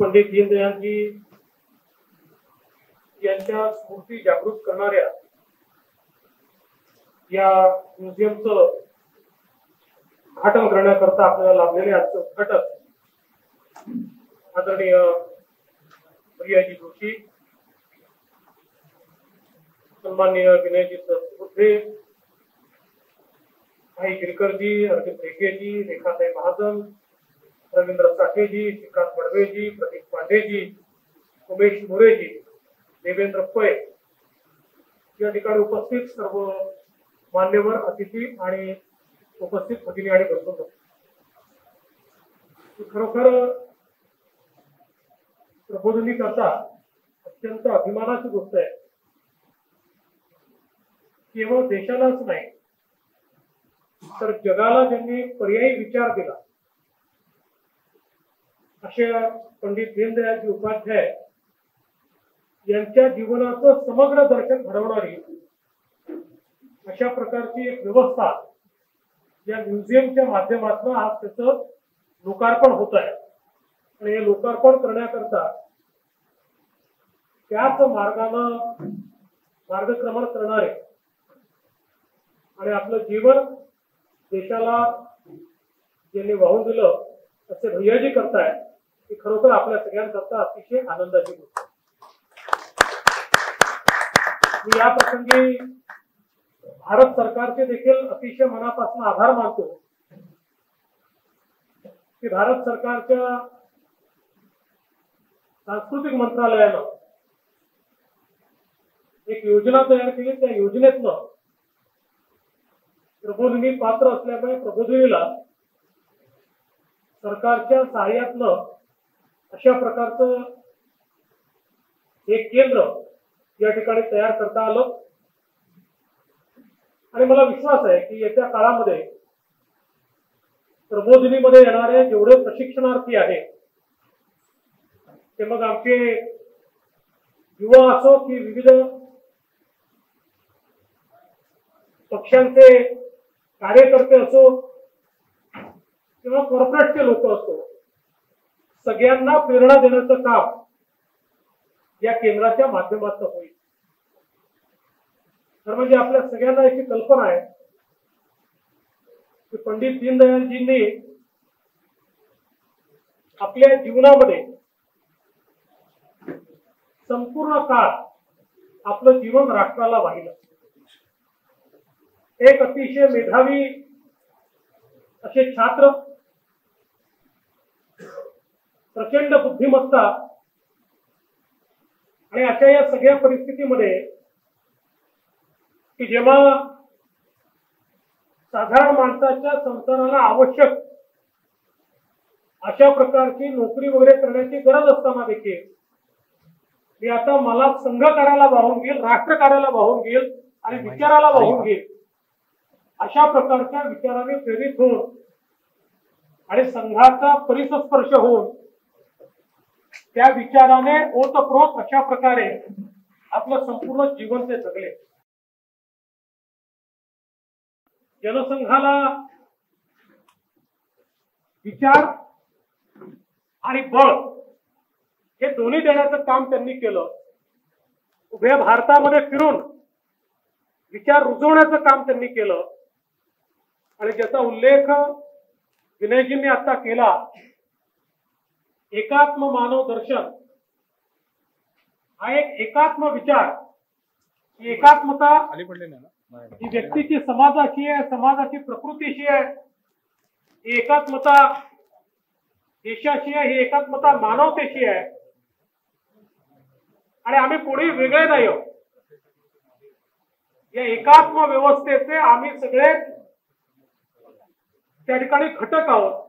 पंडित दीनदयालजी यांच्या स्मृती जागृत करणाऱ्या या म्युझियमचं उद्घाटन करण्याकरता आपल्याला लाभलेले आजचं उद्घाटक आदरणीय प्रियाजी जोशी सन्माननीय विनयजी सरपुत्रे भाई गिरकरजी अर्जुन रेखेजी रेखाताई महाजन रवींद्र साठेजी श्रीकांत बडवेजी प्रतीक पांडेजी उमेश मोरेजी देवेंद्र पै या ठिकाणी उपस्थित सर्व मान्यवर अतिथी आणि उपस्थित भगिनी आणि बंधू. खरोखर प्रबोधनी करता अत्यंत अभिमानाची गोष्ट आहे. केवळ देशालाच नाही तर जगाला ज्यांनी पर्यायी विचार दिला अशा पंडित दीनदयाळजी उपाध्याय यांच्या जीवनाचं समग्र दर्शन घडवणारी अशा प्रकारची एक व्यवस्था या म्युझियमच्या माध्यमातून आज त्याचं लोकार्पण होत आहे. आणि हे लोकार्पण करण्याकरता त्याच मार्गानं मार्गक्रमण करणारे आणि आपलं जीवन देशाला ज्यांनी वाहून दिलं असे भैयाजी करताय ते खरोखर आपल्या सगळ्यांकरता अतिशय आनंदाची गोष्ट मी या प्रसंगी भारत सरकारचे देखील अतिशय मनापासून आभार मानतो की भारत सरकारच्या सांस्कृतिक मंत्रालयानं एक योजना तयार केली. त्या योजनेतनं प्रबोधिनी पात्र असल्यामुळे प्रबोधिनीला सरकारच्या सहाय्यातनं अशा प्रकारचं एक केंद्र या ठिकाणी तयार करता आलं. आणि मला विश्वास आहे की येत्या काळामध्ये प्रबोधिनीमध्ये येणारे जेवढे प्रशिक्षणार्थी आहेत ते मग आमचे युवा असो की विविध पक्षांचे कार्यकर्ते असो किंवा कॉर्पोरेटचे लोक असो सगळ्यांना प्रेरणा देण्याचं काम या केंद्राच्या माध्यमातून होईल. तर म्हणजे आपल्या सगळ्यांना याची कल्पना आहे की पंडित दीनदयालजींनी आपल्या जीवनामध्ये संपूर्ण काळ आपलं जीवन राष्ट्राला वाहिलं. एक अतिशय मेधावी असे छात्र प्रचंड बुद्धिमत्ता. आणि अशा या सगळ्या परिस्थितीमध्ये की जेव्हा साधारण माणसाच्या संसाराला आवश्यक अशा प्रकारची नोकरी वगैरे करण्याची गरज असताना देखील मी आता मला संघ कार्याला वाहून घेईल राष्ट्र कार्याला वाहून घेईल आणि विचाराला वाहून घेईल. अशा प्रकारच्या विचाराने प्रेरित होऊन आणि संघाचा परिसस्पर्श होऊन त्या विचाराने ओतप्रोत अशा प्रकारे आपलं संपूर्ण जीवन ते जगले. जनसंघाला विचार आणि बळ हे दोन्ही देण्याचं काम त्यांनी केलं. उभ्या भारतामध्ये फिरून विचार रुजवण्याचं काम त्यांनी केलं. आणि ज्याचा उल्लेख विनयजींनी आता केला एकात्म मानव दर्शन हा एक एकात्म विचार. एकात्मता ही व्यक्तीची समाजाची आहे समाजाची प्रकृतीशी आहे. ही एकात्मता देशाची आहे ही एकात्मता मानवतेची आहे. आणि आम्ही कोणी वेगळे नाही आहोत. या एकात्म व्यवस्थेचे आम्ही सगळे त्या ठिकाणी घटक आहोत.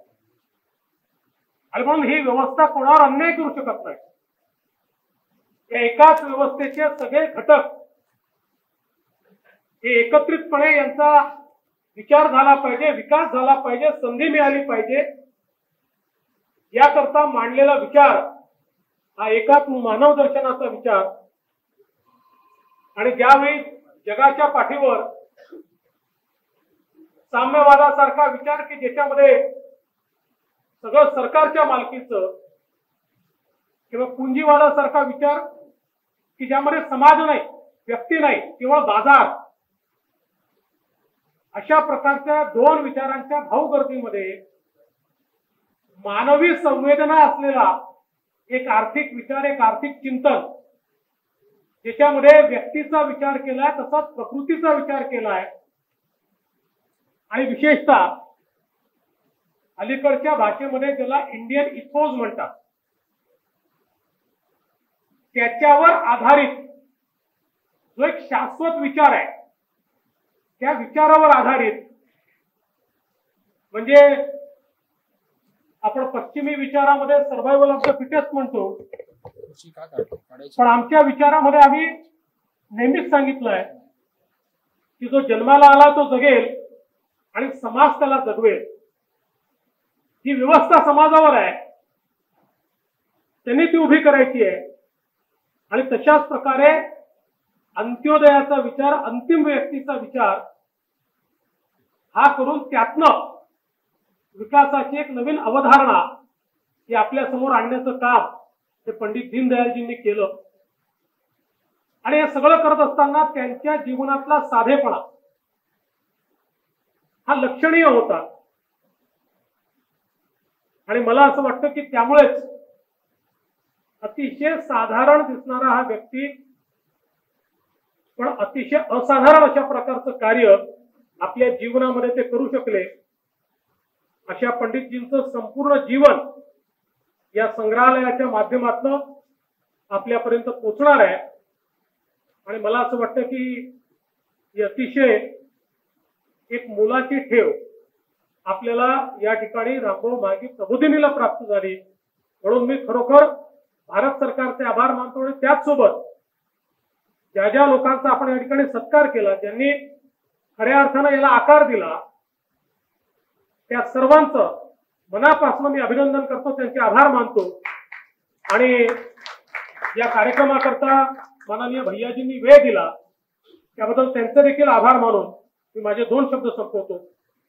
आणि म्हणून ही व्यवस्था कोणावर अन्याय करू शकत नाही. या एकाच व्यवस्थेचे सगळे घटक हे एकत्रितपणे यांचा विचार झाला पाहिजे विकास झाला पाहिजे संधी मिळाली पाहिजे. याकरता मांडलेला विचार हा एकाच मानव दर्शनाचा विचार. आणि ज्यावेळी जगाच्या पाठीवर साम्यवादासारखा विचार की ज्याच्यामध्ये सगळं सरकारच्या मालकीचं किंवा पुंजीवादासारखा विचार की ज्यामध्ये समाज नाही व्यक्ती नाही केवळ बाजार. अशा प्रकारच्या दोन विचारांच्या भाऊगर्दीमध्ये मानवी संवेदना असलेला एक आर्थिक विचार एक आर्थिक चिंतन ज्याच्यामध्ये व्यक्तीचा विचार केलाय तसाच प्रकृतीचा विचार केलाय. आणि विशेषतः अलीकडच्या भाषेमध्ये ज्याला इंडियन इथोज म्हणतात. त्याच्यावर आधारित जो एक शाश्वत विचार आहे त्या विचारावर आधारित म्हणजे आपण पश्चिमी विचारामध्ये सर्व्हायवल ऑफ द फिटेस्ट म्हणतो. पण आमच्या विचारामध्ये आम्ही नेहमीच सांगितलंय की जो जन्माला आला तो जगेल आणि समाज त्याला जगवेल. ही व्यवस्था समाजावर आहे. त्यांनी ती उभी करायची आहे. आणि तशाच प्रकारे अंत्योदयाचा विचार अंतिम व्यक्तीचा विचार हा करून त्यातनं विकासाची एक नवीन अवधारणा ही आपल्यासमोर आणण्याचं काम हे पंडित दीनदयालजींनी केलं. आणि हे सगळं करत असताना त्यांच्या जीवनातला साधेपणा हा लक्षणीय होता. आणि मला असं वाटतं की त्यामुळेच अतिशय साधारण दिसणारा हा व्यक्ती पण अतिशय असाधारण अशा प्रकारचं कार्य आपल्या जीवनामध्ये ते करू शकले. अशा पंडितजींचं संपूर्ण जीवन या संग्रहालयाच्या माध्यमातून आपल्यापर्यंत पोचणार आहे. आणि मला असं वाटतं की ही अतिशय एक मुलाची ठेव आपल्याला या ठिकाणी रामभाऊ मागी प्रबोधिनीला प्राप्त झाली. म्हणून मी खरोखर भारत सरकारचे आभार मानतो आणि त्याचसोबत ज्या ज्या लोकांचा आपण या ठिकाणी सत्कार केला ज्यांनी खऱ्या अर्थानं याला आकार दिला त्या सर्वांचं मनापासून मी अभिनंदन करतो त्यांचे आभार मानतो. आणि या कार्यक्रमाकरता माननीय भैयाजींनी वेळ दिला त्याबद्दल त्यांचे देखील आभार मानून मी माझे दोन शब्द संपवतो.